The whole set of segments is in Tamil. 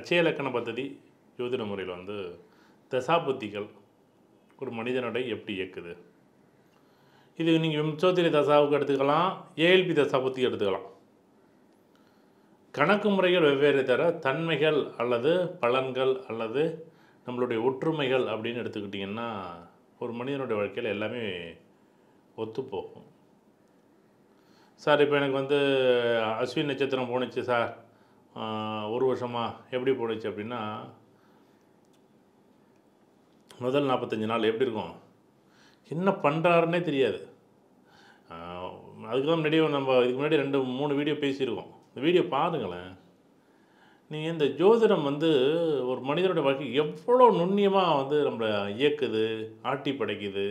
அச்சய இலக்கண பദ്ധதி ஜோதிட முறையில் வந்து தசாபுத்திகள் ஒரு மனிதனுடைய எப்படி இயக்குது? இது நீங்கள் விம்சோத்திரி தசாவுக்கு எடுத்துக்கலாம் ஏஎல்பி தசாபுத்தி எடுத்துக்கலாம். கணக்கு முறைகள் வெவ்வேறு தர தன்மைகள் அல்லது பலன்கள் அல்லது நம்மளுடைய ஒற்றுமைகள் அப்படின்னு எடுத்துக்கிட்டிங்கன்னா ஒரு மனிதனுடைய வாழ்க்கையில் எல்லாமே ஒத்துப்போகும். சார் இப்போ எனக்கு வந்து அஸ்வின் நட்சத்திரம் போணுச்சு சார். ஒரு வருஷமா எப்படி போணுச்சு அப்படின்னா முதல் நாற்பத்தஞ்சு நாள் எப்படி இருக்கும்? என்ன பண்ணுறாருன்னே தெரியாது. அதுக்கு தான் நம்ம இதுக்கு முன்னாடி ரெண்டு மூணு வீடியோ பேசியிருக்கோம். இந்த வீடியோ பாருங்களேன். நீங்கள் இந்த ஜோதிடம் வந்து ஒரு மனிதனுடைய வாழ்க்கை எவ்வளோ நுண்ணியமாக வந்து நம்மளை இயக்குது ஆட்டி படைக்குது.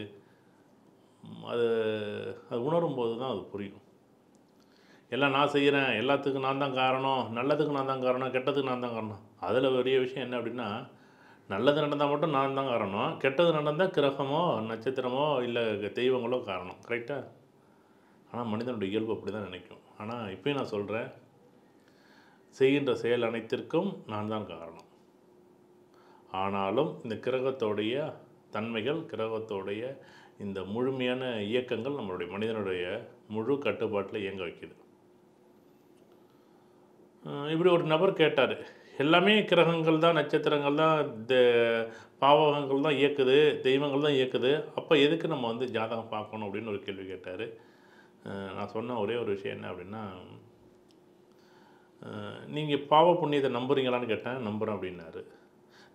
அது அது உணரும் போது தான் அது புரியும். எல்லாம் நான் செய்கிறேன் எல்லாத்துக்கும் நான் தான் காரணம் நல்லதுக்கு நான் தான் காரணம் கெட்டதுக்கு நான் தான் காரணம். அதில் பெரிய விஷயம் என்ன அப்படின்னா நல்லது நடந்தால் மட்டும் நான் தான் காரணம் கெட்டது நடந்தால் கிரகமோ நட்சத்திரமோ இல்லை தெய்வங்களோ காரணம். கரெக்டாக ஆனால் மனிதனுடைய இயல்பு அப்படி தான் நினைக்கும். ஆனால் இப்போயும் நான் சொல்கிறேன் செய்கின்ற செயல் அனைத்திற்கும் நான் தான் காரணம். ஆனாலும் இந்த கிரகத்தோடைய தன்மைகள் கிரகத்தோடைய இந்த முழுமையான இயக்கங்கள் நம்மளுடைய மனிதனுடைய முழு கட்டுப்பாட்டில் இயங்க வைக்கிது. இப்படி ஒரு நபர் கேட்டார். எல்லாமே கிரகங்கள் தான் நட்சத்திரங்கள் தான் த- பாவகங்கள் தான் இயக்குது தெய்வங்கள் தான் இயக்குது. அப்போ எதுக்கு நம்ம வந்து ஜாதகம் பார்க்கணும் அப்படின்னு ஒரு கேள்வி கேட்டார். நான் சொன்ன ஒரே ஒரு விஷயம் என்ன அப்படின்னா நீங்கள் பாவ புண்ணியத்தை நம்புறீங்களான்னு கேட்டேன் நம்புகிறேன் அப்படின்னாரு.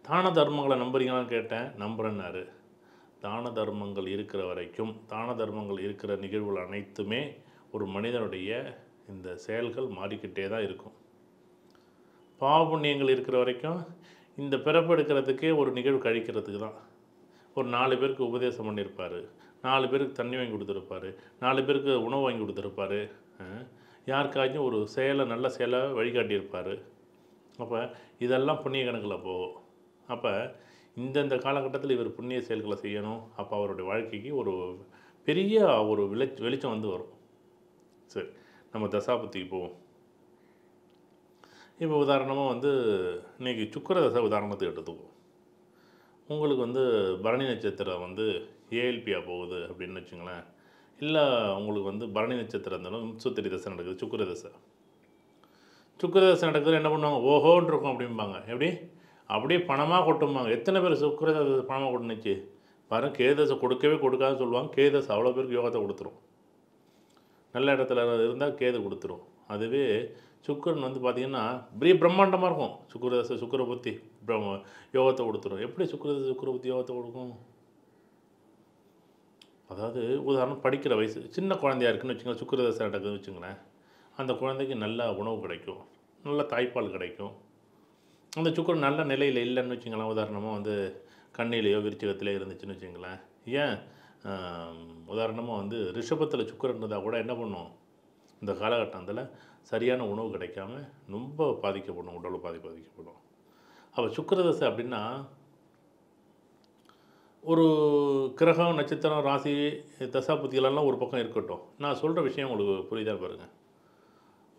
தான தர்மங்களை நம்புறீங்களான்னு கேட்டேன் நம்புகிறேன்னாரு தான தர்மங்கள் இருக்கிற வரைக்கும் தான தர்மங்கள் இருக்கிற நிகழ்வுகள் அனைத்துமே ஒரு மனிதனுடைய இந்த செயல்கள் மாறிக்கிட்டே தான் இருக்கும். பாவ புண்ணியங்கள் இருக்கிற வரைக்கும் இந்த பிறப்பு எடுக்கிறதுக்கே ஒரு நிகழ்வு கழிக்கிறதுக்கு தான். ஒரு நாலு பேருக்கு உபதேசம் பண்ணியிருப்பார் நாலு பேருக்கு தண்ணி வாங்கி கொடுத்துருப்பாரு. நாலு பேருக்கு உணவு வாங்கி கொடுத்துருப்பாரு. யாருக்காச்சும் ஒரு செயலை நல்ல செயலை வழிகாட்டியிருப்பார். அப்போ இதெல்லாம் புண்ணிய கணக்கில் போகும். அப்போ இந்தந்த காலகட்டத்தில் இவர் புண்ணிய செயல்களை செய்யணும். அப்போ அவருடைய வாழ்க்கைக்கு ஒரு பெரிய ஒரு விளை வெளிச்சம் வந்து வரும். சரி நம்ம தசாபத்திக்கு போவோம். இப்போ உதாரணமாக வந்து இன்னைக்கு சுக்கரதசை உதாரணத்தை உதாரணத்துக்கு எடுத்துக்குவோம். உங்களுக்கு வந்து பரணி நட்சத்திரம் வந்து ஏஎல்பியாக போகுது அப்படின்னு வச்சுங்களேன். இல்லை உங்களுக்கு வந்து பரணி நட்சத்திரம் இருந்தாலும் சுத்திரி தசை நடக்குது சுக்கிர தசை தசை நடக்குது என்ன பண்ணுவாங்க? ஓஹோன்னு இருக்கும் அப்படிம்பாங்க. எப்படி? அப்படியே பணமாக கொட்டும்பாங்க. எத்தனை பேர் சுக்கிர தசை பணமாக கொட்டுனுச்சு? பாருங்க கேதசை கொடுக்கவே கொடுக்காதுன்னு சொல்லுவாங்க. கேதசை அவ்வளோ பேருக்கு யோகத்தை கொடுத்துரும். நல்ல இடத்துல இருந்தால் கேது கொடுத்துரும். அதுவே சுக்கரன் வந்து பார்த்திங்கன்னா பெரிய பிரம்மாண்டமாக இருக்கும். சுக்கரதாச சுக்கிர புத்தி பிரம்ம யோகத்தை கொடுத்துரும். எப்படி சுக்கரதாச சுக்கிர புத்தி யோகத்தை கொடுக்கும்? அதாவது உதாரணம் படிக்கிற வயசு சின்ன குழந்தையா இருக்குன்னு வச்சுக்கோங்க சுக்கிரதசை நடக்குதுன்னு வச்சுங்களேன் அந்த குழந்தைக்கு நல்ல உணவு கிடைக்கும். நல்ல தாய்ப்பால் கிடைக்கும். அந்த சுக்கரன் நல்ல நிலையில் இல்லைன்னு வச்சுங்களேன் உதாரணமாக வந்து கண்ணிலேயோ விருச்சிகத்திலேயோ இருந்துச்சுன்னு வச்சுங்களேன் ஏன்? உதாரணமாக வந்து ரிஷபத்தில் சுக்கரன் இருந்தால் கூட என்ன பண்ணும்? இந்த காலகட்டத்தில் சரியான உணவு கிடைக்காம ரொம்ப பாதிக்கப்படும் உடல் பாதி பாதிக்கப்படும். அப்போ சுக்கிரதசை அப்படின்னா ஒரு கிரகம் நட்சத்திரம் ராசி தசாபுத்திகளெல்லாம் ஒரு பக்கம் இருக்கட்டும். நான் சொல்கிற விஷயம் உங்களுக்கு புரியுதா பாருங்கள்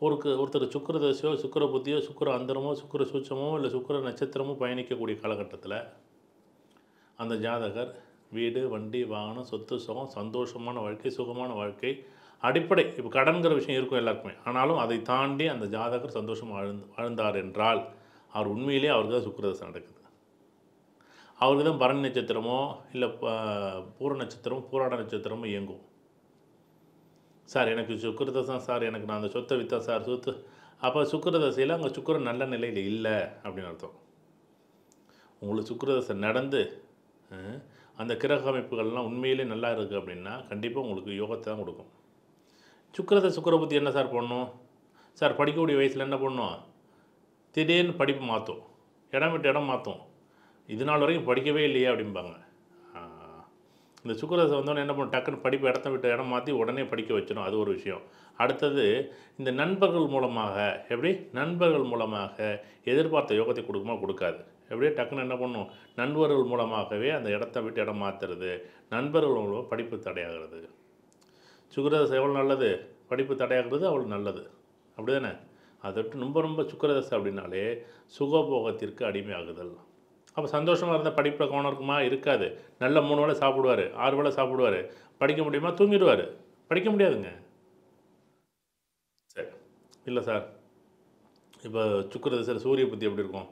ஒரு ஒருத்தர் சுக்கிரதசையோ சுக்கிர புத்தியோ சுக்கிர அந்தரமோ சுக்கர சூட்சமோ இல்லை சுக்கிர நட்சத்திரமோ பயணிக்கக்கூடிய காலகட்டத்தில் அந்த ஜாதகர் வீடு வண்டி வாகனம் சொத்து சுகம் சந்தோஷமான வாழ்க்கை சுகமான வாழ்க்கை அடிப்படை இப்போ கடன்கிற விஷயம் இருக்கும் எல்லாருக்குமே. ஆனாலும் அதை தாண்டி அந்த ஜாதகர் சந்தோஷமாக வாழ்ந்து வாழ்ந்தார் என்றால் அவர் உண்மையிலே அவருக்கு தான் சுக்கிரதசை நடக்குது. அவருக்கு தான் பரணி நட்சத்திரமோ இல்லை ப- பூர நட்சத்திரமோ பூராட நட்சத்திரமோ இயங்கும். சார் எனக்கு சுக்கரதசம் சார் எனக்கு நான் அந்த சொத்தை விற்றேன் சார் சொத்து அப்போ சுக்கரதசையில் அங்கே சுக்கிரன் நல்ல நிலையில் இல்லை அப்படின்னு அர்த்தம். உங்களுக்கு சுக்கரதசை நடந்து அந்த கிரக அமைப்புகள்லாம் உண்மையிலே நல்லா இருக்குது அப்படின்னா கண்டிப்பாக உங்களுக்கு யோகத்தை தான் கொடுக்கும். சுக்கிரத சுக்கிரபுத்தி என்ன சார் பண்ணும் சார் படிக்கக்கூடிய வயசில் என்ன பண்ணும் திடீர்னு படிப்பு மாற்றும் இடம் விட்டு இடம் மாற்றும் இது நாள் வரைக்கும் படிக்கவே இல்லையே அப்படிம்பாங்க. இந்த சுக்கிரதசை வந்தோடனே என்ன பண்ணும்? டக்குன்னு படிப்பு இடத்த விட்டு இடம் மாற்றி உடனே படிக்க வச்சிடும் அது ஒரு விஷயம். அடுத்தது இந்த நண்பர்கள் மூலமாக எப்படி? நண்பர்கள் மூலமாக எதிர்பார்த்த யோகத்தை கொடுக்குமா? கொடுக்காது. எப்படியே டக்குன்னு என்ன பண்ணும்? நண்பர்கள் மூலமாகவே அந்த இடத்த விட்டு இடம் மாற்றுறது நண்பர்கள் மூலமாக படிப்பு தடையாகிறது. சுக்கிரதசை எவ்வளோ நல்லது? படிப்பு தடையாகிறது அவ்வளோ நல்லது. அப்படி தானே அதை விட்டு ரொம்ப ரொம்ப சுக்கரதசை அப்படின்னாலே சுகபோகத்திற்கு அடிமையாகுதல். அப்போ சந்தோஷமாக இருந்தால் படிப்பில் கவனம் இருக்குமா? இருக்காது. நல்ல மூணு வேளை சாப்பிடுவார் ஆறு வேளை சாப்பிடுவார். படிக்க முடியுமா? தூங்கிடுவார். படிக்க முடியாதுங்க. சரி. இல்லை சார். இப்போ சுக்கரதசையில் சூரிய புத்தி எப்படி இருக்கும்?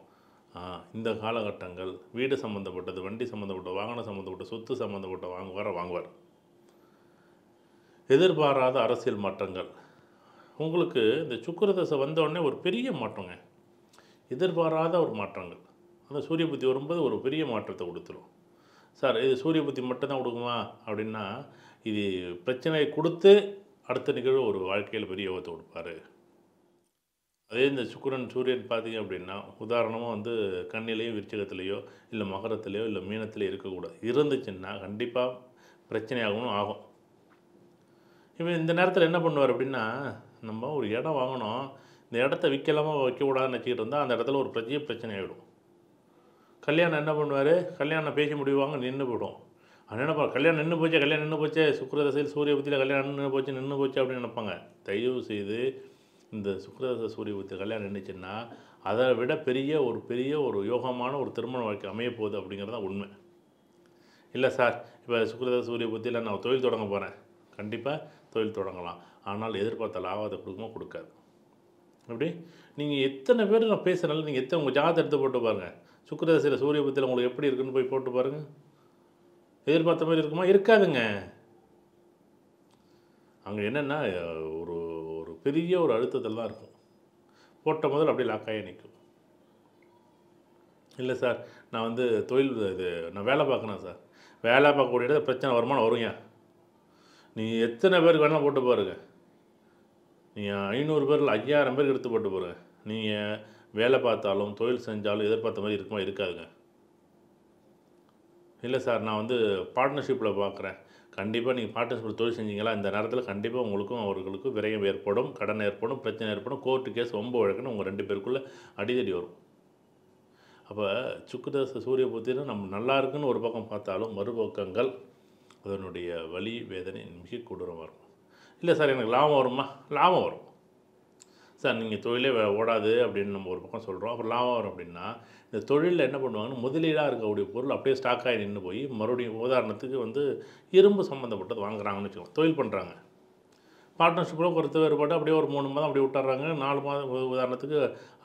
இந்த காலகட்டங்கள் வீடு சம்மந்தப்பட்டது வண்டி சம்மந்தப்பட்ட வாகனம் சம்மந்தப்பட்ட சொத்து சம்மந்தப்பட்ட வாங்குவார வாங்குவார். எதிர்பாராத அரசியல் மாற்றங்கள். உங்களுக்கு இந்த சுக்கரதசை வந்தோடனே ஒரு பெரிய மாற்றங்க. எதிர்பாராத ஒரு மாற்றங்கள். அந்த சூரிய புத்தி வரும்போது ஒரு பெரிய மாற்றத்தை கொடுத்துரும். சார் இது சூரிய புத்தி மட்டும்தான் கொடுக்குமா? அப்படின்னா இது பிரச்சனையை கொடுத்து அடுத்த நிகழ்வு ஒரு வாழ்க்கையில் பெரிய யோகத்தை கொடுப்பாரு. அதே இந்த சுக்கிரன் சூரியன் பார்த்தீங்க அப்படின்னா உதாரணமாக வந்து கண்ணிலேயோ விருச்சகத்திலேயோ இல்லை மகரத்திலேயோ இல்லை மீனத்திலேயோ இருக்கக்கூடாது. இருந்துச்சுன்னா கண்டிப்பாக பிரச்சனையாகவும் ஆகும். இவன் இந்த நேரத்தில் என்ன பண்ணுவார் அப்படின்னா நம்ம ஒரு இடம் வாங்கணும் இந்த இடத்த விற்கலாமா வைக்கக்கூடாதுன்னு வச்சுக்கிட்டு இருந்தால் அந்த இடத்துல ஒரு பிரச்சனை பிரச்சனை ஆகிடும் கல்யாணம் என்ன பண்ணுவார்? கல்யாணம் பேசி முடிவாங்க நின்று போயிடும். அவன் நினைப்பா கல்யாணம் நின்று போச்சு கல்யாணம் நின்று போச்சு சுக்கிரதசையில் சூரிய புத்தியில் கல்யாணம் நின்று போச்சு நின்று போச்சு அப்படின்னு நினைப்பாங்க. தயவு செய்து இந்த சுக்கிரதசை சூரிய புத்தி கல்யாணம் நின்றுச்சுன்னா அதை விட பெரிய ஒரு பெரிய ஒரு யோகமான ஒரு திருமண வாழ்க்கை அமைய போகுது அப்படிங்கிறது தான் உண்மை. இல்லை சார் இப்போ சுக்கரதச சூரிய புத்தியில் நான் தொழில் தொடங்க போகிறேன் கண்டிப்பாக தொழில் தொடங்கலாம். ஆனால் எதிர்பார்த்த லாபத்தை கொடுக்குமோ கொடுக்காது. எப்படி? நீங்கள் எத்தனை பேர் நான் பேசுகிறனால நீங்கள் எத்தனை உங்கள் ஜாதகத்தை எடுத்து போட்டு பாருங்கள் சுக்கிரதசையில் சூரிய புத்தியில் உங்களுக்கு எப்படி இருக்குன்னு போய் போட்டு பாருங்கள் எதிர்பார்த்த மாதிரி இருக்குமா? இருக்காதுங்க. அங்கே என்னென்னா ஒரு ஒரு பெரிய ஒரு அழுத்தத்தில் தான் இருக்கும். போட்ட முதல் அப்படியே லாக்காயே நிற்கும். இல்லை சார் நான் வந்து தொழில் இது நான் வேலை பார்க்கணும் சார். வேலை பார்க்கக்கூடிய இடத்துல பிரச்சனை வருமானம் வருங்க நீ எத்தனை பேருக்கு வேணால் போட்டு பாருங்க. நீங்கள் ஐநூறு பேரில் ஐயாயிரம் பேருக்கு எடுத்து போட்டு பாருங்க. நீங்கள் வேலை பார்த்தாலும் தொழில் செஞ்சாலும் எதிர்பார்த்த மாதிரி இருக்குமா இருக்காதுங்க. இல்லை சார் நான் வந்து பார்ட்னர்ஷிப்பில் பார்க்குறேன் கண்டிப்பாக நீங்கள் பார்ட்னர்ஷிப்பில் தொழில் செஞ்சீங்களா இந்த நேரத்தில் கண்டிப்பாக உங்களுக்கும் அவர்களுக்கும் விரயம் ஏற்படும் கடன் ஏற்படும் பிரச்சனை ஏற்படும் கோர்ட்டு கேஸ் ஒம்பது வழக்குன்னு உங்கள் ரெண்டு பேருக்குள்ளே அடிதடி வரும். அப்போ சுக்குதச சூரிய புத்திரம் நம்ம நல்லா இருக்குன்னு ஒரு பக்கம் பார்த்தாலும் மறுபக்கங்கள் அதனுடைய வலி வேதனை மிக கொடூரமாக இருக்கும். இல்லை சார் எனக்கு லாபம் வருமா? லாபம் வரும். சார் நீங்கள் தொழிலே ஓடாது அப்படின்னு நம்ம ஒரு பக்கம் சொல்கிறோம் அப்புறம் லாபம் வரும் அப்படின்னா இந்த தொழிலில் என்ன பண்ணுவாங்கன்னா முதலீடாக இருக்கக்கூடிய பொருள் அப்படியே ஸ்டாக் ஆகி நின்று போய் மறுபடியும் உதாரணத்துக்கு வந்து இரும்பு சம்மந்தப்பட்டது வாங்குறாங்கன்னு வச்சுக்கோங்க. தொழில் பண்ணுறாங்க பார்ட்னர்ஷிப்பில் கருத்து வேறுபாடு. அப்படியே ஒரு மூணு மாதம் அப்படியே விட்டுறாங்க. நாலு மாதம் உதாரணத்துக்கு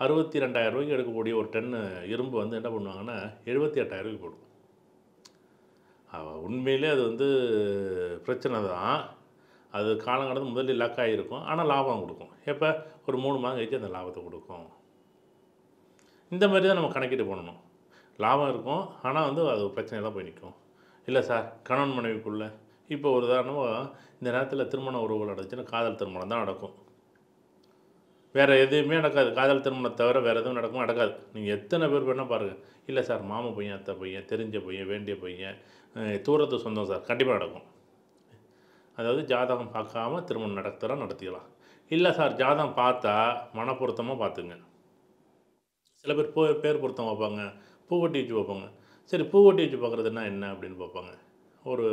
அறுபத்தி ரெண்டாயிரம் ரூபாய்க்கு எடுக்கக்கூடிய ஒரு டன்னு இரும்பு வந்து என்ன பண்ணுவாங்கன்னா எழுபத்தி எட்டாயிரம் ரூபாய்க்கு போடும். உண்மையிலே அது வந்து பிரச்சனை தான். அது காலம் கடந்து முதலில் இலக்காக ஆகிருக்கும் ஆனால் லாபம் கொடுக்கும். எப்போ? ஒரு மூணு மாதம் கழிச்சு அந்த லாபத்தை கொடுக்கும். இந்த மாதிரி தான் நம்ம கணக்கிட்டு பண்ணணும் லாபம் இருக்கும். ஆனால் வந்து அது பிரச்சனையெல்லாம் போய் நிற்கும் இல்லை சார் கணவன் மனைவிக்குள்ளே இப்போ ஒரு உதாரணமாக இந்த நேரத்தில் திருமண உறவுகள் நடந்துச்சுன்னா காதல் திருமணம் தான் நடக்கும். வேறு எதுவுமே நடக்காது. காதல் திருமணம் தவிர வேறு எதுவும் நடக்குமா. நடக்காது. நீங்கள் எத்தனை பேர் வேணால் பாருங்கள் இல்லை சார் மாமன் பையன் அத்தை பையன் தெரிஞ்ச பையன் வேண்டிய பையன் தூரத்து சொந்தம் சார். கண்டிப்பாக நடக்கும். அதாவது ஜாதகம் பார்க்காம திருமணம் நடத்துகிறா நடத்திக்கலாம். இல்லை சார் ஜாதகம் பார்த்தா மனப்பொருத்தமாக பார்த்துங்க. சில பேர் போ பேர் பொருத்தம் பார்ப்பாங்க பூவட்டி வச்சு பார்ப்பாங்க சரி பூவட்டி வச்சு பார்க்குறதுனா என்ன அப்படின்னு பார்ப்பாங்க. ஒரு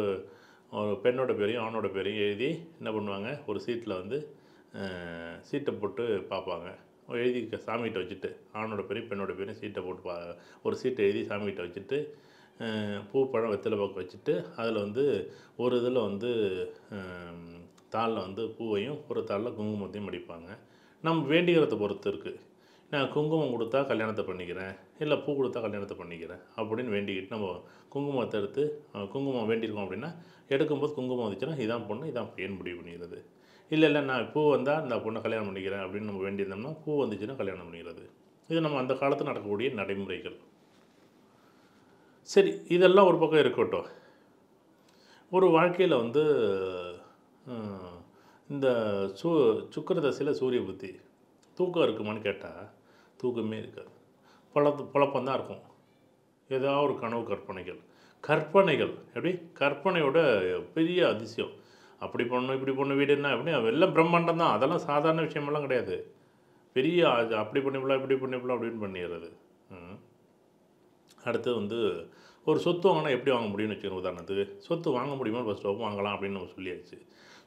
ஒரு பெண்ணோட பேரையும் ஆணோட பேரையும் எழுதி என்ன பண்ணுவாங்க? ஒரு சீட்டில் வந்து சீட்டை போட்டு பார்ப்பாங்க. எழுதி க- சாமிகிட்ட வச்சுட்டு ஆணோட பேரையும் பெண்ணோட பேரையும் சீட்டை போட்டு பா ஒரு சீட்டை எழுதி சாமிகிட்ட வச்சுட்டு பூ பழம் வெத்தலை பாக்கு வச்சுட்டு அதில் வந்து ஒரு இதில் வந்து தாளில் வந்து பூவையும் ஒரு தாளில் குங்குமத்தையும் மடிப்பாங்க. நம்ம வேண்டிக்கிறத பொறுத்து இருக்குது நான் குங்குமம் கொடுத்தா கல்யாணத்தை பண்ணிக்கிறேன் இல்லை பூ கொடுத்தா கல்யாணத்தை பண்ணிக்கிறேன் அப்படின்னு வேண்டிக்கிட்டு நம்ம குங்குமத்தை எடுத்து குங்குமம் வேண்டியிருக்கோம் அப்படின்னா எடுக்கும்போது குங்குமம் வந்துச்சுன்னா இதான் பொண்ணு இதான் பையன் முடிவு பண்ணிக்கிறது. இல்லை இல்லை நான் பூ வந்தால் இந்த பொண்ணை கல்யாணம் பண்ணிக்கிறேன் அப்படின்னு நம்ம வேண்டியிருந்தோம்னா பூ வந்துச்சுன்னா கல்யாணம் பண்ணிக்கிறது. இது நம்ம அந்த காலத்தில் நடக்கக்கூடிய நடைமுறைகள். சரி இதெல்லாம் ஒரு பக்கம் இருக்கட்டும். ஒரு வாழ்க்கையில் வந்து இந்த சூ சுக்கர தசையில் சூரிய புத்தி தூக்கம் இருக்குமான்னு கேட்டால் தூக்கமே இருக்காது. பழத்து பழப்பந்தான் இருக்கும். ஏதாவது ஒரு கனவு கற்பனைகள். கற்பனைகள் எப்படி? கற்பனையோட பெரிய அதிசயம். அப்படி பண்ணணும் இப்படி பண்ணணும் வீடு என்ன? எப்படி எல்லாம் பிரம்மாண்டம் தான். அதெல்லாம் சாதாரண விஷயமெல்லாம் கிடையாது. பெரிய அது அப்படி பண்ணிவிடலாம் இப்படி பண்ணிவிடலாம் அப்படின்னு பண்ணிடுறது. அடுத்து வந்து ஒரு சொத்து வாங்கினா எப்படி வாங்க முடியும்னு வச்சுக்கோங்க உதாரணத்துக்கு. சொத்து வாங்க முடியுமா? ஃபஸ்ட் வாங்கலாம் அப்படின்னு நம்ம சொல்லியாச்சு.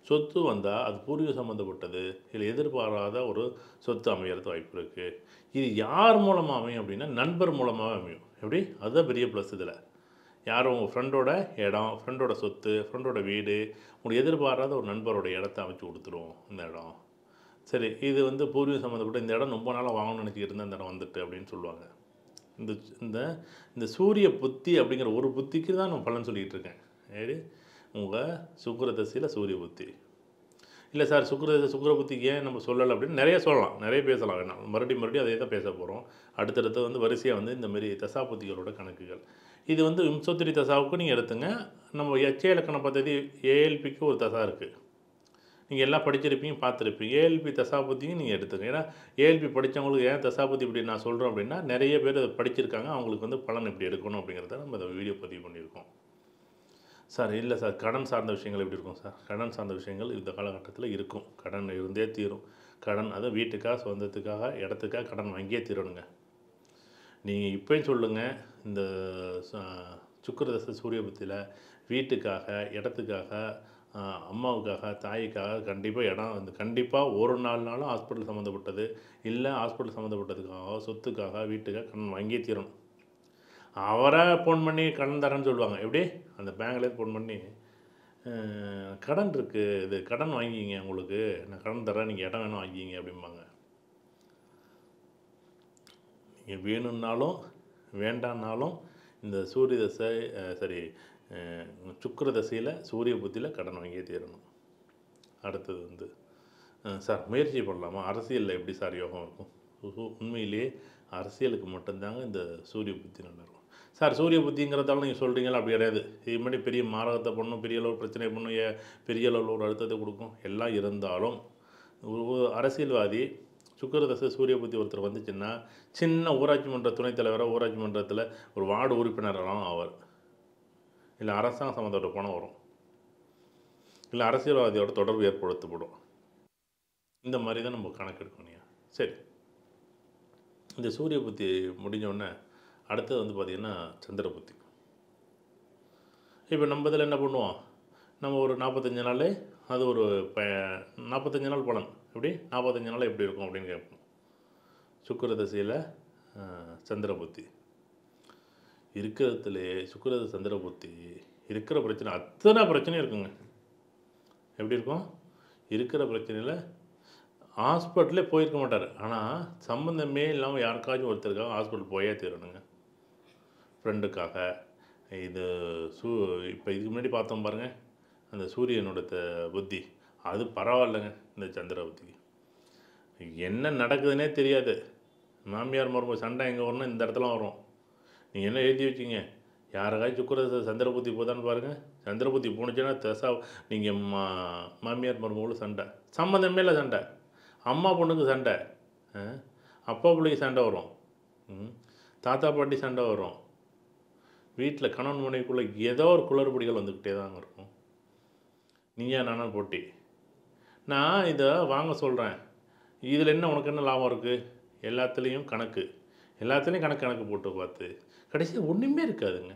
சொத்து வந்தால் அது பூர்வீக சம்மந்தப்பட்டது இல்லை எதிர்பாராத ஒரு சொத்து அமையறது வாய்ப்பு இருக்குது இது யார் மூலமாக அமையும் அப்படின்னா நண்பர் மூலமாக அமையும். எப்படி? அதுதான் பெரிய ப்ளஸ் இதில். யாரும் உங்கள் ஃப்ரெண்டோட இடம் ஃப்ரெண்டோட சொத்து ஃப்ரெண்டோட வீடு உங்களுக்கு எதிர்பாராத ஒரு நண்பரோட இடத்த அமைச்சு கொடுத்துருவோம் இந்த இடம். சரி இது வந்து பூர்வீக சம்மந்தப்பட்ட இந்த இடம் ரொம்ப நாளாக வாங்கணும்னு நினச்சிக்கிட்டு இருந்தால் இந்த இடம் வந்துட்டு அப்படின்னு சொல்லுவாங்க. இந்த இந்த இந்த சூரிய புத்தி அப்படிங்கிற ஒரு புத்திக்கு தான் நான் பலன் சொல்லிகிட்டு இருக்கேன். ஏடி உங்கள் சுக்கர தசையில் சூரிய புத்தி. இல்லை சார் சுக்கர சுக்கர புத்திக்கு ஏன் நம்ம சொல்லலை அப்படின்னு நிறைய சொல்லலாம். நிறைய பேசலாம். வேணாம். மறுபடியும் மறுபடியும் அதே தான் பேச போகிறோம் அடுத்தடுத்து வந்து வரிசையாக வந்து இந்த தசா புத்திகளோட கணக்குகள். இது வந்து விம்சோத்திரி தசாவுக்கு நீங்கள் எடுத்துங்க. நம்ம எச்சே இலக்கண பദ്ധதி ஏஎல்பிக்கு ஒரு தசா இருக்குது நீங்கள் எல்லாம் படிச்சிருப்பீங்க பார்த்துருப்பீங்க. ஏஎல்பி தசாபதியும் நீங்கள் எடுத்துங்க. ஏன்னா ஏஎல்பி படித்தவங்களுக்கு ஏன் தசாபதி இப்படி நான் சொல்கிறோம் அப்படின்னா நிறைய பேர் அதை படிச்சிருக்காங்க. அவங்களுக்கு வந்து பலன் இப்படி எடுக்கணும் அப்படிங்கிறத நம்ம அதை வீடியோ பதிவு பண்ணியிருக்கோம். சார் இல்லை சார் கடன் சார்ந்த விஷயங்கள் எப்படி இருக்கும் சார்? கடன் சார்ந்த விஷயங்கள் இந்த காலகட்டத்தில் இருக்கும். கடன் இருந்தே தீரும். கடன் அது வீட்டுக்காக சொந்தத்துக்காக இடத்துக்காக கடன் வாங்கியே தீரணுங்க. நீங்கள் இப்போயும் சொல்லுங்கள் இந்த சுக்கரதச சுக்கிரதச சூரிய வீட்டுக்காக இடத்துக்காக அம்மாவுக்காக தாய்க்காக கண்டிப்பாக இடம் வந்து கண்டிப்பாக ஒரு நாள் நாளும் ஹாஸ்பிட்டல் சம்மந்தப்பட்டது. இல்லை ஹாஸ்பிட்டல் சம்மந்தப்பட்டதுக்காக சொத்துக்காக வீட்டுக்காக கடன் வாங்கியே தீரணும். அவரை ஃபோன் பண்ணி கடன் தரேன்னு சொல்லுவாங்க. எப்படி? அந்த பேங்க்லேயே ஃபோன் பண்ணி கடன் இருக்குது இது கடன் வாங்கிங்க உங்களுக்கு. நான் கடன் தரேன் நீங்கள் இடம் வேணும் வாங்கிக்கிங்க. அப்படிம்பாங்க. நீங்கள் வேணும்னாலும் வேண்டாம்னாலும் இந்த சூரிய தசை சரி சுக்கர தசையில் சூரிய புத்தியில் கடன் வாங்கியே தீரணும். அடுத்தது வந்து சார் முயற்சி பண்ணலாமா? அரசியலில் எப்படி சார் யோகம் இருக்கும்? உண்மையிலேயே அரசியலுக்கு மட்டும்தாங்க இந்த சூரிய புத்தி நல்லா இருக்கும். சார் சூரிய புத்திங்கிறதால நீங்கள் சொல்கிறீங்களா அப்படி கிடையாது. இது மாதிரி பெரிய மாரகத்தை பண்ணும் பெரிய அளவு பிரச்சனை பண்ணும் ஏ- பெரிய அளவில் ஒரு அழுத்தத்தை கொடுக்கும். எல்லாம் இருந்தாலும் ஒரு அரசியல்வாதி சுக்கிரதசை சூரிய புத்தி ஒருத்தர் வந்துச்சுன்னா சின்ன ஊராட்சி மன்ற துணைத் தலைவராக ஊராட்சி மன்றத்தில் ஒரு வார்டு உறுப்பினரெல்லாம் ஆவார். இல்லை அரசாங்க சம்மந்தப்பட்ட பணம் வரும். இல்லை அரசியல்வாதியோட தொடர்பு ஏற்படுத்தப்படும். இந்த மாதிரி தான் நம்ம கணக்கெடுக்கணும் சரி. இந்த சூரிய புத்தி முடிஞ்ச உடனே அடுத்தது வந்து பார்த்திங்கன்னா சந்திர புத்தி. இப்போ நம்ம இதில் என்ன பண்ணுவோம்? நம்ம ஒரு நாற்பத்தஞ்சு நாள் அது ஒரு ப நாற்பத்தஞ்சு நாள் பலன். எப்படி? நாற்பத்தஞ்சு நாள் எப்படி இருக்கும் அப்படின்னு கேட்போம். சுக்கிர தசையில் சந்திர புத்தி. இருக்கிறதுலே சுக்கிர சந்திரபுத்தி இருக்கிற பிரச்சனை அத்தனை பிரச்சனையும் இருக்குங்க. எப்படி இருக்கும்? இருக்கிற பிரச்சனையில் ஹாஸ்பிட்டலே போயிருக்க மாட்டார். ஆனால் சம்மந்தமே இல்லாமல் யாருக்காச்சும் ஒருத்தருக்காக ஹாஸ்பிட்டல் போயே தீரணுங்க. ஃப்ரெண்டுக்காக. இது சூ இப்போ இதுக்கு முன்னாடி பார்த்தோம் பாருங்கள் அந்த சூரியனோட புத்தி. அது பரவாயில்லைங்க இந்த சந்திர புத்திக்கு என்ன நடக்குதுன்னே தெரியாது. மாமியார் மருமக சண்டை எங்கே வரணும் இந்த இடத்துல வரும். நீங்கள் என்ன எழுதி வச்சிங்க? யாருக்காச்சும் சுக்கர சந்திர புத்தி போதான்னு பாருங்கள் சந்திர புத்தி போணுச்சுன்னா தசா நீங்கள் மா மாமியார் மருமகளும் சண்டை. சம்மந்தமே இல்லை சண்டை. அம்மா பொண்ணுக்கு சண்டை. ஆ? அப்பா பிள்ளைக்கு சண்டை வரும். ம். தாத்தா பாட்டி சண்டை வரும். வீட்டில் கணவன் மனைவிக்குள்ளே ஏதோ ஒரு குளறுபடிகள் வந்துக்கிட்டே தாங்க இருக்கும். நீயா நானா போட்டி? நான் இதை வாங்க சொல்கிறேன் இதில் என்ன உனக்கு என்ன லாபம் இருக்குது எல்லாத்துலேயும் கணக்கு. எல்லாத்துலேயும் கணக்கு கணக்கு போட்டு பார்த்து. கடைசியாக ஒன்றுமே இருக்காதுங்க.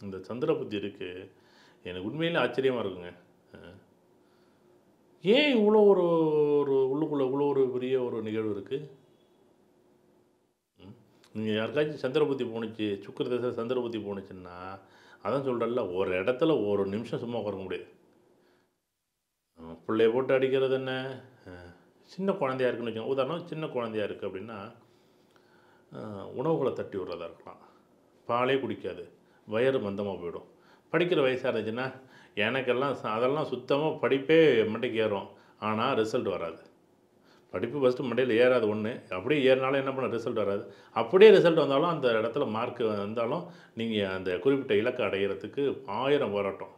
இந்த சந்திர புத்தி இருக்குது எனக்கு உண்மையிலே ஆச்சரியமாக இருக்குங்க. ஏன் இவ்வளோ ஒரு ஒரு உள்ளுக்குள்ளே இவ்வளோ ஒரு பெரிய ஒரு நிகழ்வு இருக்குது நீங்கள் யாருக்காச்சும் சந்திர புத்தி போணுச்சு சுக்கிர தசை சந்திர புத்தி போணுச்சுன்னா அதான் சொல்கிறல்ல ஒரு இடத்துல ஒரு நிமிஷம் சும்மா உட்கார முடியாது. பிள்ளைய போட்டு அடிக்கிறது என்ன? சின்ன குழந்தையா இருக்குன்னு வச்சுக்கோங்க. உதாரணம் சின்ன குழந்தையா இருக்குது அப்படின்னா உணவுகளை தட்டி விடுறதா இருக்கலாம். பாலே குடிக்காது. வயிறு மந்தமாக போயிடும். படிக்கிற வயசாக இருந்துச்சுன்னா எனக்கெல்லாம் அதெல்லாம் சுத்தமாக படிப்பே மண்டைக்கு ஏறும். ஆனால் ரிசல்ட் வராது. படிப்பு ஃபஸ்ட்டு மண்டையில் ஏறாது ஒன்று அப்படியே ஏறினாலும் என்ன பண்ண ரிசல்ட் வராது. அப்படியே ரிசல்ட் வந்தாலும் அந்த இடத்துல மார்க் வந்தாலும் நீங்கள் அந்த குறிப்பிட்ட இலக்கை அடைகிறதுக்கு ஆயிரம் போராட்டம்.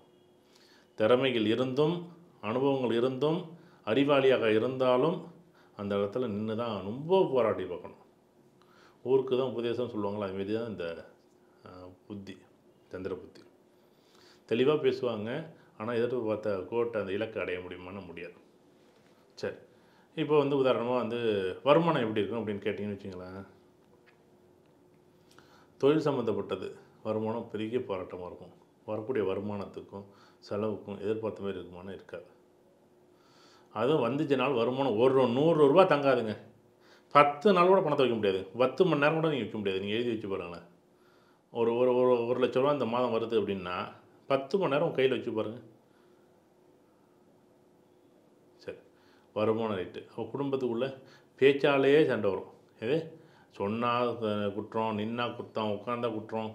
திறமைகள் இருந்தும் அனுபவங்கள் இருந்தும் அறிவாளியாக இருந்தாலும் அந்த இடத்துல நின்று தான் ரொம்ப போராட்டி பார்க்கணும். ஊருக்கு தான் உபதேசம் சொல்லுவாங்களா அதுமாரி தான் இந்த புத்தி சந்திர புத்தி தெளிவாக பேசுவாங்க. ஆனால் எதிர்ப்பு பார்த்த கோட்டை அந்த இலக்கை அடைய முடியுமான்னு முடியாது. சரி. இப்போ வந்து உதாரணமாக வந்து வருமானம் எப்படி இருக்கும் அப்படின்னு கேட்டிங்கன்னு வச்சுங்களேன். தொழில் சம்மந்தப்பட்டது வருமானம் பெரிய போராட்டமாக இருக்கும். வரக்கூடிய வருமானத்துக்கும் செலவுக்கும் எதிர்பார்த்த மாதிரி இருக்குமானு இருக்காது. அதுவும் வந்துச்சுனாலும் வருமானம் ஒரு நூறு ரூபா தங்காதுங்க. பத்து நாள் கூட பணத்தை வைக்க முடியாது. பத்து மணி நேரம் கூட நீங்கள் வைக்க முடியாது. நீங்கள் எழுதி வச்சு பாருங்களேன். ஒரு ஒரு ஒரு ஒரு லட்ச ரூபா இந்த மாதம் வருது அப்படின்னா பத்து மணி நேரம் கையில் வச்சு பாருங்கள் சரி வருமானம் ரைட்டு அவள் குடும்பத்துக்குள்ளே பேச்சாலேயே சண்டை வரும். எது? சொன்னால் குற்றம் நின்னா குற்றம் உட்காந்தா குற்றம்.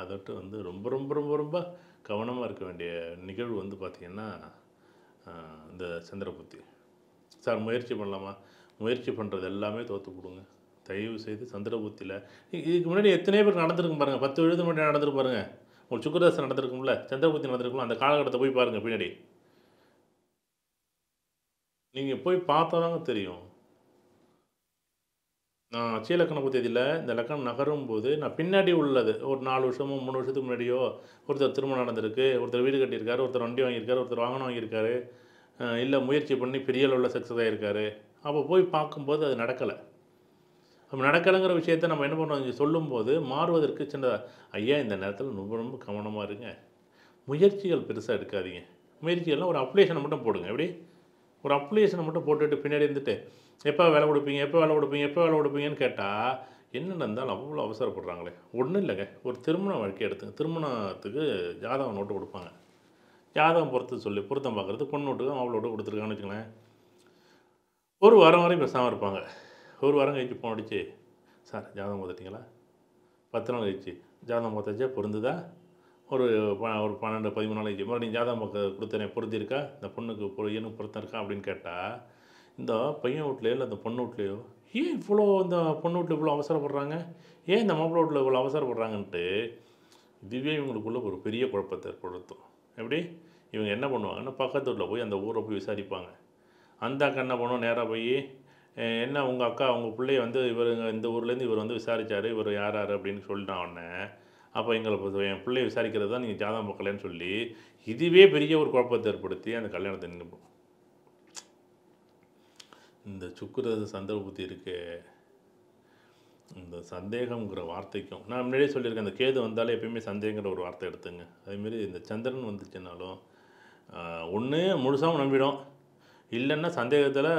அதட்டு வந்து ரொம்ப ரொம்ப ரொம்ப ரொம்ப கவனமாக இருக்க வேண்டிய நிகழ்வு வந்து பார்த்திங்கன்னா இந்த சந்திரபுத்தி. சார் முயற்சி பண்ணலாமா? முயற்சி பண்ணுறது எல்லாமே தோற்று கொடுங்க. தயவு செய்து சந்திரபூத்தியில் இதுக்கு முன்னாடி எத்தனையோ பேர் நடந்திருக்கும் பாருங்கள் பத்து எழுது முன்னாடி நடந்திருக்கு பாருங்கள் உங்களுக்கு சுக்கரதாசன் நடந்திருக்கும்ல சந்திரபுத்தி நடந்திருக்கும்ல அந்த காலகட்டத்தை போய் பாருங்கள் பின்னாடி. நீங்கள் போய் பார்த்தாதாங்க தெரியும். நான் அச்சய லக்கண இந்த லக்கணம் நகரும் போது நான் பின்னாடி உள்ளது. ஒரு நாலு வருஷமோ மூணு வருஷத்துக்கு முன்னாடியோ ஒருத்தர் திருமணம் நடந்திருக்கு ஒருத்தர் வீடு கட்டியிருக்காரு ஒருத்தர் வண்டி வாங்கியிருக்காரு ஒருத்தர் வாகனம் வாங்கியிருக்காரு. இல்லை முயற்சி பண்ணி பெரிய அளவில் சக்ஸஸ் ஆகியிருக்காரு அப்போ போய் பார்க்கும்போது அது நடக்கலை. அப்போ நடக்கலைங்கிற விஷயத்த நம்ம என்ன பண்ணுவோம்? இங்கே சொல்லும்போது மாறுவதற்கு சின்ன ஐயா இந்த நேரத்தில் ரொம்ப ரொம்ப கவனமாக இருங்க. முயற்சிகள் பெருசாக எடுக்காதீங்க. முயற்சிகள்லாம் ஒரு அப்ளிகேஷனை மட்டும் போடுங்க. எப்படி? ஒரு அப்ளிகேஷனை மட்டும் போட்டுட்டு பின்னாடி இருந்துட்டு எப்போ வேலை கொடுப்பீங்க? எப்போ வேலை கொடுப்பீங்க? எப்போ வேலை கொடுப்பீங்கன்னு கேட்டால் என்ன நடந்தாலும் அவ்வளோ அவசரப்படுறாங்களே. ஒன்றும் இல்லைங்க. ஒரு திருமண வாழ்க்கை எடுத்துங்க. திருமணத்துக்கு ஜாதகம் நோட்டு கொடுப்பாங்க. ஜாதகம் பொறுத்து சொல்லி பொருத்தம் பார்க்குறது. பொண்ணு நோட்டுக்கு அவ்வளோ நோட்டு கொடுத்துருக்காங்கன்னு வச்சுக்கோங்களேன். ஒரு வாரம் வரையும் பேசாமல் இருப்பாங்க. ஒரு வாரம் கழிச்சு ஃபோன் அடிச்சு சார் ஜாதகம் பார்த்துட்டிங்களா? பத்து நாள் கழிச்சு ஜாதகம் பார்த்தாச்சா? பொருந்துதா? ஒரு ப- ஒரு பன்னெண்டு பதிமூணு நாள் கழிச்சு மறுபடியும் ஜாதகம் பார்க்க கொடுத்தனே பொருந்திருக்கா இந்த பொண்ணுக்கு பொய்யனுக்கு பொருத்தம் இருக்கா? அப்படின்னு கேட்டால் இந்த பையன் வீட்லையோ இல்லை அந்த பொண்ணு வீட்லையோ ஏன் இவ்வளோ இந்த பொண்ணு வீட்டில் இவ்வளோ அவசரப்படுறாங்க? ஏன் இந்த மாப்பிள்ளை வீட்டில் இவ்வளோ அவசரப்படுறாங்கன்ட்டு இதுவே இவங்களுக்குள்ள ஒரு பெரிய குழப்பத்தை ஏற்படுத்தும். எப்படி? இவங்க என்ன பண்ணுவாங்கன்னா பக்கத்து வீட்டில் போய் அந்த ஊரை போய் விசாரிப்பாங்க. அந்த அக்கா என்ன பண்ணுவோம் நேராக போய் என்ன உங்கள் அக்கா உங்கள் பிள்ளைய வந்து இவர் இந்த ஊர்லேருந்து இவர் வந்து விசாரித்தார் இவர் யார் யார் அப்படின்னு சொல்லிட்டான் உடனே. அப்போ எங்களை பொறுத்த- என் பிள்ளைய விசாரிக்கிறது தான் நீங்கள் ஜாதகம் பார்க்கலன்னு சொல்லி இதுவே பெரிய ஒரு குழப்பத்தை ஏற்படுத்தி அந்த கல்யாணத்தை நின்று இந்த சுக்கிரத சந்தர்ப்ப புத்தி இந்த சந்தேகங்கிற வார்த்தைக்கும் நான் முன்னாடியே சொல்லியிருக்கேன் அந்த கேது வந்தாலே எப்பயுமே சந்தேகங்கிற ஒரு வார்த்தை எடுத்துங்க. அதேமாரி இந்த சந்திரன் வந்துச்சுனாலும் ஒன்று முழுசாகவும் நம்பிடும். இல்லைன்னா சந்தேகத்தில்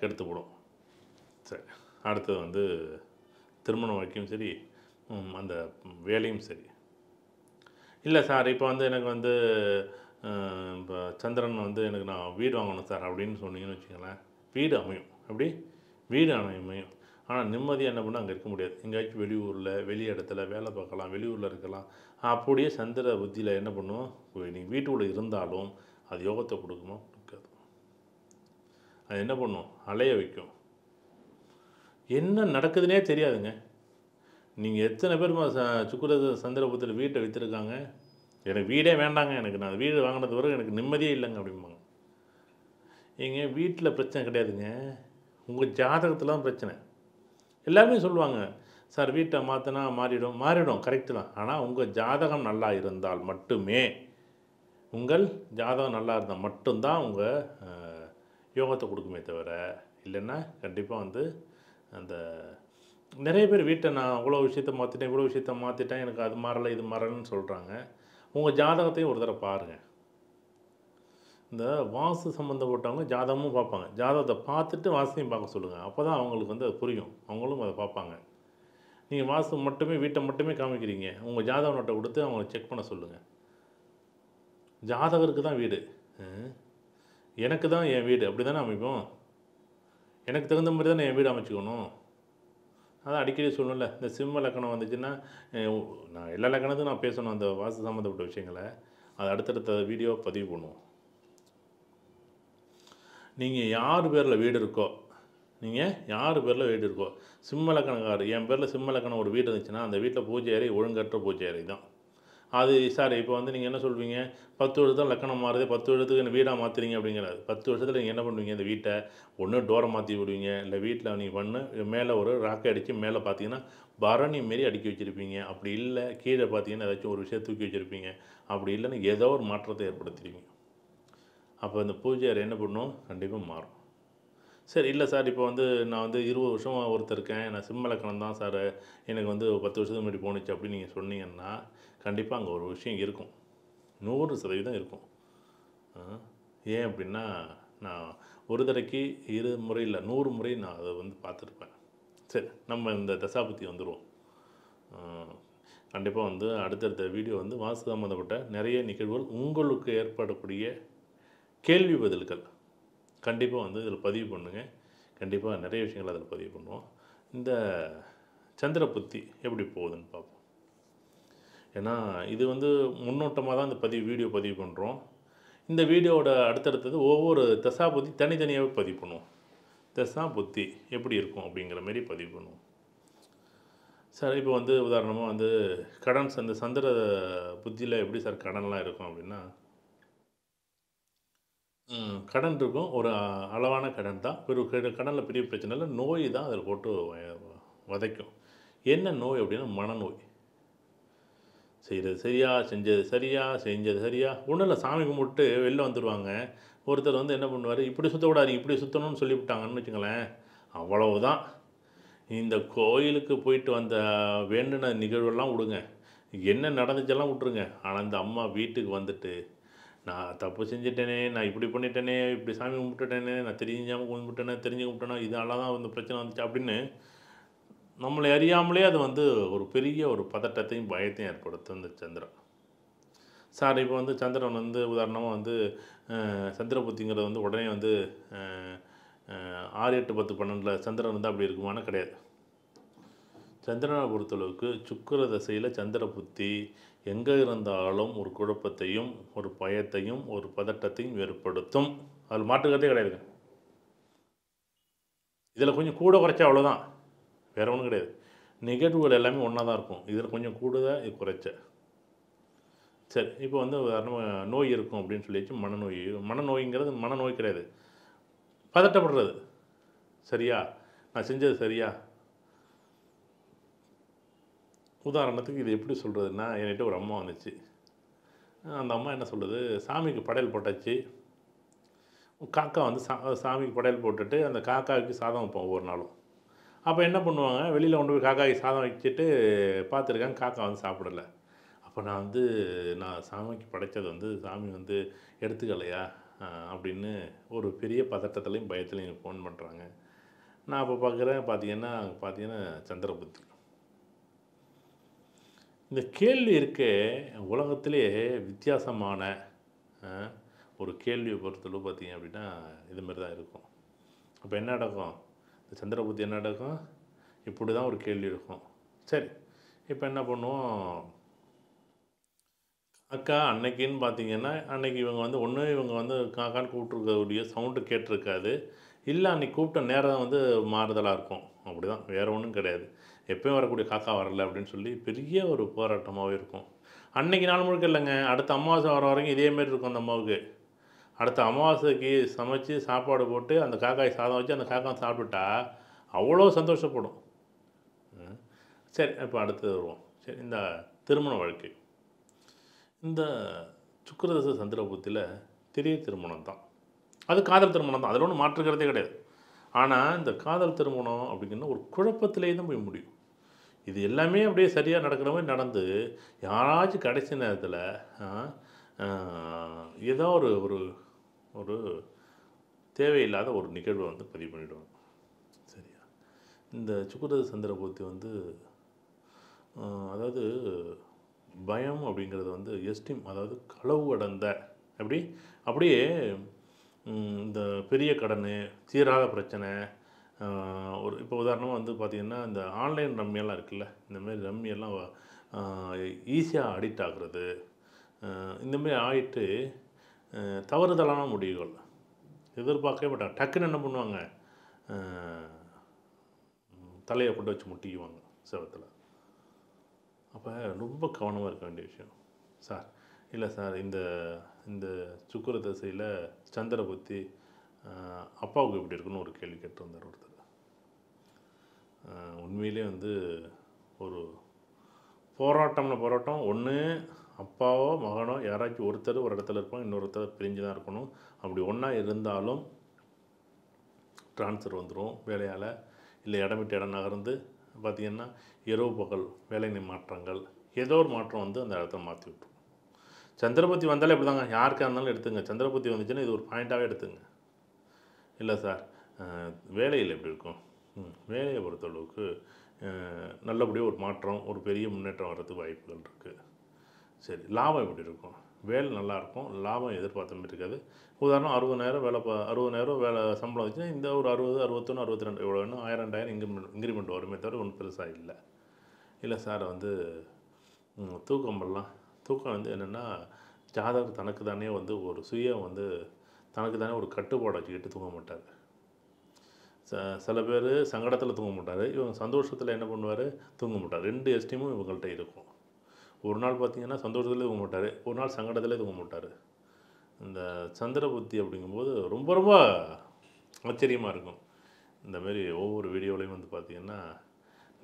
கெடுத்து போடும். சரி அடுத்தது வந்து திருமண வாழ்க்கையும் சரி அந்த வேலையும் சரி. இல்லை சார் இப்போ வந்து எனக்கு வந்து இப்போ சந்திரன் வந்து எனக்கு நான் வீடு வாங்கணும் சார் அப்படின்னு சொன்னீங்கன்னு வச்சுங்களேன் வீடு அமையும். அப்படி வீடு அமையும். ஆனால் நிம்மதியாக என்ன பண்ணால் அங்கே இருக்க முடியாது. எங்கேயாச்சும் வெளியூரில் வெளி இடத்துல வேலை பார்க்கலாம் வெளியூரில் இருக்கலாம். அப்படியே சந்திர புத்தியில் என்ன பண்ணுவோம்? நீ வீட்டுக்குள்ளே இருந்தாலும் அது யோகத்தை கொடுக்குமா? அது என்ன பண்ணும்? அலைய வைக்கும். என்ன நடக்குதுன்னே தெரியாதுங்க. நீங்கள் எத்தனை பேர் ம- ச- வீட்டை விற்றுருக்காங்க எனக்கு வீடே வேண்டாங்க. எனக்கு நான் வீடு வாங்கினது வரைக்கும் எனக்கு நிம்மதியே இல்லைங்க அப்படிம்பாங்க. ஏங்க வீட்டில் பிரச்சனை கிடையாதுங்க. உங்கள் ஜாதகத்தில் தான் பிரச்சனை. எல்லாருமே சொல்லுவாங்க. சார் வீட்டை மாற்றினா மாறிடும். மாறிடும் கரெக்டு தான். ஆனால் உங்கள் ஜாதகம் நல்லா இருந்தால் மட்டுமே உங்கள் ஜாதகம் நல்லா இருந்தால் மட்டும்தான் உங்கள் யோகத்தை கொடுக்குமே தவிர இல்லைன்னா கண்டிப்பாக வந்து அந்த நிறைய பேர் வீட்டை நான் அவ்வளோ விஷயத்த மாற்றிட்டேன் இவ்வளோ விஷயத்த மாற்றிட்டேன் எனக்கு அது மாறலை இது மாறலைன்னு சொல்கிறாங்க உங்கள் ஜாதகத்தையும் ஒரு தடவை பாருங்கள் இந்த வாசு சம்மந்தப்பட்டவங்க ஜாதகமும் பார்ப்பாங்க. ஜாதகத்தை பார்த்துட்டு வாசையும் பார்க்க சொல்லுங்கள் அப்போ தான் அவங்களுக்கு வந்து அது புரியும். அவங்களும் அதை பார்ப்பாங்க. நீங்கள் வாசு மட்டுமே வீட்டை மட்டுமே காமிக்கிறீங்க. உங்கள் ஜாதக நோட்டை கொடுத்து அவங்களை செக் பண்ண சொல்லுங்கள் ஜாதகருக்கு தான் வீடு. எனக்கு தான் என் வீடு அப்படி தானே அமைப்போம்? எனக்கு தகுந்த மாதிரி தானே என் வீடு அமைச்சிக்கணும்? அதான் அடிக்கடி சொல்லணும்ல இந்த சிம்ம லக்கணம் வந்துச்சுன்னா நான் எல்லா லக்கணத்துக்கும் நான் பேசணும் அந்த வாசல் சம்மந்தப்பட்ட விஷயங்களை. அது அடுத்தடுத்த வீடியோ பதிவு பண்ணுவோம். நீங்கள் யார் பேரில் வீடு இருக்கோ நீங்கள் யார் பேரில் வீடு இருக்கோ சிம்மலக்கணக்கார் என் பேரில் சிம்ம லக்கணம் ஒரு வீடு இருந்துச்சுன்னா அந்த வீட்டில் பூஜை அறை ஒழுங்கற்ற பூஜை அறை தான். அது சார் இப்போ வந்து நீங்கள் என்ன சொல்வீங்க? பத்து வருஷத்தில் லக்கணம் மாறுது பத்து வருஷத்துக்கு என்ன வீடாக மாற்றுறீங்க அப்படிங்கிறாரு. பத்து வருஷத்தில் நீங்கள் என்ன பண்ணுவீங்க? இந்த வீட்டை ஒன்று டோரை மாற்றி விடுவீங்க. இல்லை வீட்டில் நீங்கள் பண்ணு மேலே ஒரு ராக்கை அடித்து மேலே பார்த்தீங்கன்னா பரணி மாரி அடுக்கி வச்சுருப்பீங்க. அப்படி இல்லை கீழே பார்த்தீங்கன்னா ஏதாச்சும் ஒரு விஷயம் தூக்கி வச்சுருப்பீங்க. அப்படி இல்லைன்னா ஏதோ ஒரு மாற்றத்தை ஏற்படுத்திடுவீங்க. அப்போ இந்த பூஜை என்ன பண்ணும்? கண்டிப்பாக மாறும். சரி இல்லை சார். இப்போ வந்து நான் வந்து இருபது வருஷமாக ஒருத்தர் இருக்கேன். நான் சிம்மலக்கணம் தான் சார். எனக்கு வந்து பத்து வருஷத்துக்கு முன்னாடி போணுச்சு அப்படின்னு நீங்கள் சொன்னீங்கன்னா கண்டிப்பாக அங்கே ஒரு விஷயம் இருக்கும். நூறு சதவீதம் இருக்கும். ஏன் அப்படின்னா நான் ஒரு தடவைக்கு இரு முறை இல்லை நூறு முறை நான் அதை வந்து பார்த்துருப்பேன். சரி நம்ம இந்த தசாபத்தி வந்துடுவோம் கண்டிப்பாக வந்து அடுத்தடுத்த வீடியோ வந்து வாசு சம்மந்தப்பட்ட நிறைய நிகழ்வுகள் உங்களுக்கு ஏற்படக்கூடிய கேள்வி பதில்கள். கண்டிப்பாக வந்து இதில் பதிவு பண்ணுங்கள் கண்டிப்பாக நிறைய விஷயங்கள் அதில் பதிவு பண்ணுவோம். இந்த சந்திர புத்தி எப்படி போகுதுன்னு பார்ப்போம். ஏன்னா இது வந்து முன்னோட்டமாக தான் இந்த பதிவு வீடியோ பதிவு பண்ணுறோம். இந்த வீடியோவோட அடுத்தடுத்தது ஒவ்வொரு தசா புத்தி தனித்தனியாகவே பதிவு பண்ணுவோம். தசா புத்தி எப்படி இருக்கும் அப்படிங்கிற மாரி பதிவு பண்ணுவோம். சார் இப்போ வந்து உதாரணமாக வந்து கடன் அந்த சந்திர புத்தியில் எப்படி சார் கடன்லாம் இருக்கும் அப்படின்னா ம், கடன் இருக்கும். ஒரு அளவான கடன் தான். பெரு கடனில் பெரிய பிரச்சனை இல்லை. நோய் தான் அதில் போட்டு வ- வதைக்கும். என்ன நோய் அப்படின்னா மனநோய். செய்கிறது சரியா செஞ்சது சரியா செஞ்சது சரியா? ஒன்றும் இல்லை சாமி கும்பிட்டு வெளில வந்துடுவாங்க ஒருத்தர் வந்து என்ன பண்ணுவார்? இப்படி சுற்றக்கூடாது இப்படி சுற்றணும்னு சொல்லிவிட்டாங்கன்னு வச்சுங்களேன் அவ்வளவுதான். இந்த கோயிலுக்கு போயிட்டு வந்த வேண்டின நிகழ்வெல்லாம் விடுங்க. என்ன நடந்துச்செல்லாம் விட்ருங்க ஆனால் இந்த அம்மா வீட்டுக்கு வந்துட்டு நான் தப்பு செஞ்சிட்டேனே நான் இப்படி பண்ணிட்டேனே இப்படி சாமி கும்பிட்டுட்டேனே நான் தெரிஞ்சாமல் கும்பிட்டேனே தெரிஞ்சு கும்பிட்டேனே இதனால தான் வந்து பிரச்சனை வந்துச்சு அப்படின்னு நம்மளை அறியாமலே அது வந்து ஒரு பெரிய ஒரு பதட்டத்தையும் பயத்தையும் ஏற்படுத்தும் இந்த சந்திரன். சார் இப்போ வந்து சந்திரன் வந்து உதாரணமாக வந்து சந்திரபுத்திங்கிறது வந்து உடனே வந்து ஆறு எட்டு பத்து பன்னெண்டில் சந்திரன் வந்து அப்படி இருக்குமானா கிடையாது. சந்திரனை பொறுத்தளவுக்கு சுக்கிர தசையில் சந்திர புத்தி எங்கே இருந்தாலும் ஒரு குழப்பத்தையும் ஒரு பயத்தையும் ஒரு பதட்டத்தையும் ஏற்படுத்தும். அதில் மாற்றுக்கிறதே கிடையாதுங்க. இதில் கொஞ்சம் கூட குறைச்சா அவ்வளோதான் வேறு ஒன்றும் கிடையாது. நிகழ்வுகள் எல்லாமே ஒன்றா தான் இருக்கும். இதில் கொஞ்சம் கூடுதல் இது குறைச்ச. சரி இப்போ வந்து நோய் இருக்கும் அப்படின்னு சொல்லிச்சு மனநோய். மனநோய்ங்கிறது மனநோய் கிடையாது. பதட்டப்படுறது. சரியா? நான் செஞ்சது சரியா? உதாரணத்துக்கு இது எப்படி சொல்கிறதுன்னா என்கிட்ட ஒரு அம்மா வந்துச்சு. அந்த அம்மா என்ன சொல்லுது? சாமிக்கு படையல் போட்டாச்சு. காக்கா வந்து சா சாமிக்கு படையல் போட்டுட்டு அந்த காக்காவுக்கு சாதம் வைப்போம் ஒவ்வொரு நாளும். அப்போ என்ன பண்ணுவாங்க? வெளியில் கொண்டு போய் காக்காய்க்கு சாதம் வச்சுட்டு பார்த்துருக்காங்க காக்கா வந்து சாப்பிடல. அப்போ நான் வந்து நான் சாமிக்கு படைத்தது வந்து சாமி வந்து எடுத்துக்கலையா? அப்படின்னு ஒரு பெரிய பதட்டத்துலையும் பயத்துலையும் ஃபோன் பண்ணுறாங்க நான் அப்போ பார்க்குறேன் பார்த்தீங்கன்னா பார்த்தீங்கன்னா சந்திரபுத்தி இந்த கேள்வி இருக்கே உலகத்திலே வித்தியாசமான ஒரு கேள்வியை பொறுத்தளவு பார்த்தீங்க அப்படின்னா இது மாதிரி தான் இருக்கும். அப்போ என்ன நடக்கும்? இந்த சந்திரபுத்தி என்ன நடக்கும்? இப்படி தான் ஒரு கேள்வி இருக்கும். சரி இப்போ என்ன பண்ணுவோம்? அக்கா அன்னைக்குன்னு பார்த்தீங்கன்னா அன்னைக்கு இவங்க வந்து ஒன்று இவங்க வந்து காக்கான்னு கூப்பிட்ருக்கக்கூடிய சவுண்டு கேட்டிருக்காது. இல்லை அன்னைக்கு கூப்பிட்ட நேரம் வந்து மாறுதலாக இருக்கும். அப்படி தான் வேறு ஒன்றும் கிடையாது. எப்பயும் வரக்கூடிய காக்கா வரல அப்படின்னு சொல்லி பெரிய ஒரு போராட்டமாகவே இருக்கும். அன்னைக்கு நாள் முழுக்க இல்லைங்க. அடுத்த அமாவாசை வர வரைக்கும் இதே இருக்கும் அந்த அம்மாவுக்கு. அடுத்த அமாவாசைக்கு சமைச்சு சாப்பாடு போட்டு அந்த காக்காய் சாதம் வச்சு அந்த காக்கா சாப்பிட்டா அவ்வளோ சந்தோஷப்படும். சரி இப்போ அடுத்தது வருவோம். சரி இந்த திருமண வாழ்க்கை. இந்த சுக்கரதச சந்திரபுத்தியில் திடீர் திருமணம் தான். அது காதல் திருமணம் தான். அதில் ஒன்றும் மாற்றுக்கிறதே கிடையாது. ஆனால் இந்த காதல் திருமணம் அப்படிங்கிறது ஒரு குழப்பத்திலே தான் போய் முடியும். இது எல்லாமே அப்படியே சரியாக நடக்கிற மாதிரி நடந்து யாராச்சும் கடைசி நேரத்தில் ஏதோ ஒரு ஒரு ஒரு தேவையில்லாத ஒரு நிகழ்வை வந்து பதிவு பண்ணிவிடுவாங்க சரியா? இந்த சுக்கிரத சந்திரபூர்த்தி வந்து அதாவது பயம் அப்படிங்கிறது வந்து எஸ்டிம் அதாவது களவு அடைந்த அப்படி அப்படியே இந்த பெரிய கடன் தீராத பிரச்சனை ஒரு இப்போ உதாரணமாக வந்து பார்த்திங்கன்னா இந்த ஆன்லைன் ரம்மியெல்லாம் இருக்குல்ல இந்தமாரி ரம்மியெல்லாம் ஈஸியாக அடிக்ட் ஆகுறது இந்தமாரி ஆகிட்டு ஆயிட்டு தவறுதலான முடிவுகள் எதிர்பார்க்கவே மாட்டாங்க. டக்குன்னு என்ன பண்ணுவாங்க? தலையை கொண்டு வச்சு முட்டிக்குவாங்க செவத்தில். அப்போ ரொம்ப கவனமாக இருக்க வேண்டிய விஷயம். சார் இல்லை சார் இந்த இந்த சுக்கர தசையில் சந்திர புத்தி அப்பாவுக்கு எப்படி இருக்குன்னு ஒரு கேள்வி கேட்டிருந்தார் ஒருத்தர். உண்மையிலே வந்து ஒரு போராட்டம்னு போராட்டம். ஒன்று அப்பாவோ மகனோ யாராச்சும் ஒருத்தர் ஒரு இடத்துல இருப்பாங்க இன்னொருத்தர் பிரிஞ்சு தான் இருக்கணும். அப்படி ஒன்றா இருந்தாலும் ட்ரான்ஸ்ஃபர் வந்துடும் வேலையால். இல்லை இடம் விட்டு இடம் நகர்ந்து பார்த்திங்கன்னா இரவு பகல் வேலை மாற்றங்கள் ஏதோ ஒரு மாற்றம் வந்து அந்த இடத்த மாற்றி விட்டுரும். சந்திரபதி வந்தாலே இப்படி தாங்க யாருக்காக இருந்தாலும் எடுத்துங்க. சந்திரபதி வந்துச்சுன்னா இது ஒரு பாயிண்ட்டாகவே எடுத்துங்க. இல்லை சார் வேலையில் எப்படி இருக்கும்? வேலையை பொறுத்தளவுக்கு நல்லபடியாக ஒரு மாற்றம் ஒரு பெரிய முன்னேற்றம் வர்றதுக்கு வாய்ப்புகள் இருக்குது சரி லாபம் எப்படி இருக்கும்? வேலை நல்லாயிருக்கும் லாபம் எதிர்பார்த்த மாதிரி இருக்காது. உதாரணம் அறுபதாயிரம் வேலை பா அறுபதாயிரம் வேலை சம்பளம் வச்சுன்னா இந்த ஒரு அறுபது அறுபத்தொன்று அறுபத்தி ரெண்டு இவ்வளோ வேணும் ஆயிரம் ரெண்டாயிரம் இன்க்ரிமெண்ட் இன்க்ரிமெண்ட் வருமே தவிர ஒன்றும் பெருசாக இல்லை. இல்லை சார் வந்து தூக்கம் பண்ணலாம் தூக்கம் வந்து என்னென்னா ஜாதகர் தனக்கு தானே வந்து ஒரு சுய வந்து தனக்கு தானே ஒரு கட்டுப்பாடு வச்சுக்கிட்டு தூங்க மாட்டார். ச சில பேர் சங்கடத்தில் தூங்க மாட்டார். இவங்க சந்தோஷத்தில் என்ன பண்ணுவார்? தூங்க மாட்டார். ரெண்டு எஸ்டீமும் இவங்கள்ட்ட இருக்கும். ஒரு நாள் பார்த்தீங்கன்னா சந்தோஷத்தில் தூங்க மாட்டார். ஒரு நாள் சங்கடத்திலே தூங்க மாட்டார். இந்த சந்திர புத்தி அப்படிங்கும்போது ரொம்ப ரொம்ப ஆச்சரியமாக இருக்கும். இந்தமாரி ஒவ்வொரு வீடியோலையும் வந்து பார்த்திங்கன்னா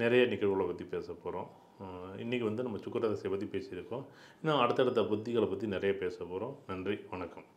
நிறைய நிகழ்வுகளை பற்றி பேச போகிறோம் இன்றைக்கி வந்து நம்ம சுக்கரதசை பற்றி பேசியிருக்கோம். இன்னும் அடுத்தடுத்த புத்திகளை பற்றி நிறைய பேச போகிறோம் நன்றி. வணக்கம்.